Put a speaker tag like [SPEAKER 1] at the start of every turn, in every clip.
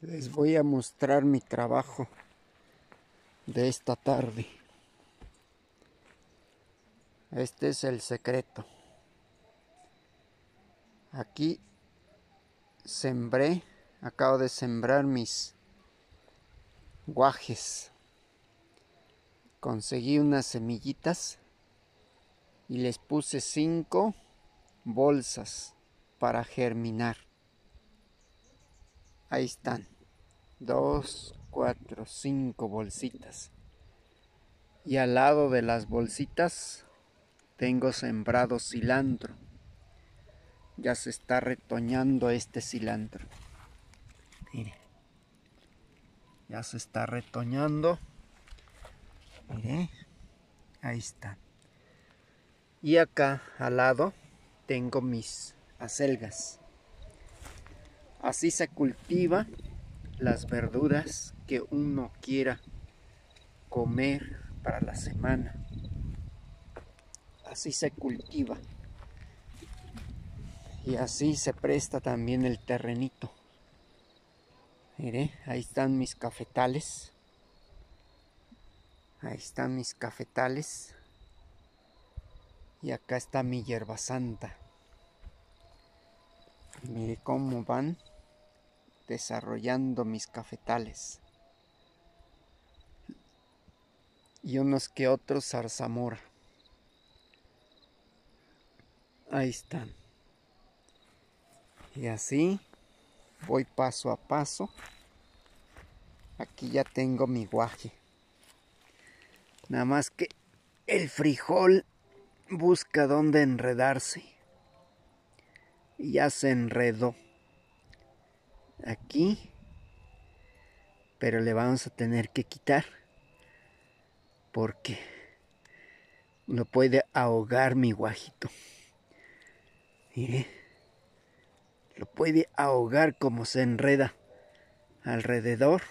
[SPEAKER 1] les voy a mostrar mi trabajo de esta tarde. Este es el secreto. Aquí sembré, acabo de sembrar mis guajes. Conseguí unas semillitas y les puse cinco bolsas para germinar. Ahí están. Dos, cuatro, cinco bolsitas. Y al lado de las bolsitas tengo sembrado cilantro. Ya se está retoñando este cilantro. Mire. Ya se está retoñando. Mire. Ahí está. Y acá al lado tengo mis acelgas. Así se cultiva las verduras que uno quiera comer para la semana. Así se cultiva. Y así se presta también el terrenito. Mire, ahí están mis cafetales. Ahí están mis cafetales. Y acá está mi hierba santa. Mire cómo van desarrollando mis cafetales. Y unos que otros zarzamora. Ahí están. Y así voy paso a paso. Aquí ya tengo mi guaje. Nada más que el frijol busca dónde enredarse. Y ya se enredó. Aquí. Pero le vamos a tener que quitar. Porque no puede ahogar mi guajito. Mire. Lo puede ahogar como se enreda alrededor.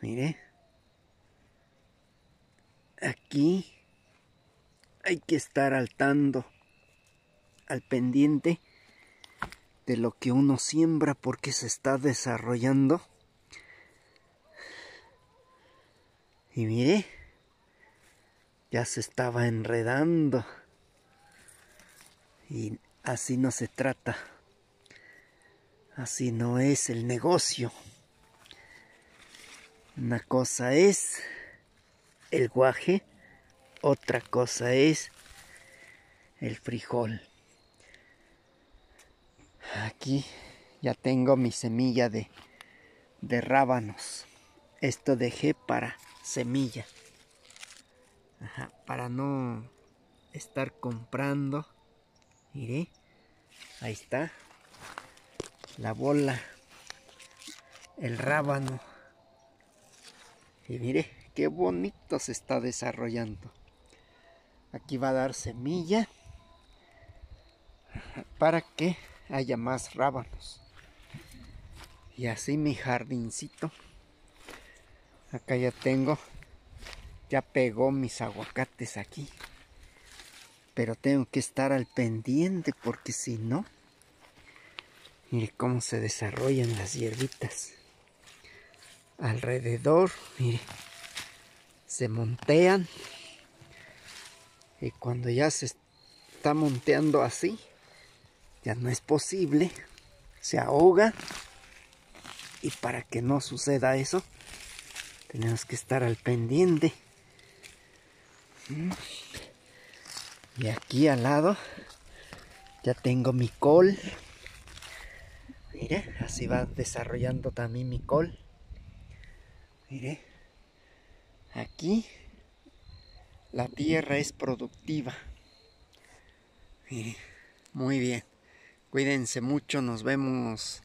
[SPEAKER 1] Mire. Aquí hay que estar al tanto, al pendiente de lo que uno siembra porque se está desarrollando. Y mire, ya se estaba enredando. Y así no se trata. Así no es el negocio. Una cosa es el guaje, otra cosa es el frijol. Aquí ya tengo mi semilla de, de rábanos. Esto dejé para semilla. para no estar comprando. Mire, ahí está. La bola. El rábano. Y mire, qué bonito se está desarrollando. Aquí va a dar semilla para que haya más rábanos. Y así mi jardincito. Acá ya tengo, ya pegó mis aguacates aquí. Pero tengo que estar al pendiente porque si no, mire cómo se desarrollan las hierbitas. Alrededor, mire se montean y cuando ya se está monteando así ya no es posible se ahoga y para que no suceda eso tenemos que estar al pendiente y aquí al lado ya tengo mi col mire así va desarrollando también mi col mire Aquí la tierra es productiva. Muy bien. Cuídense mucho. Nos vemos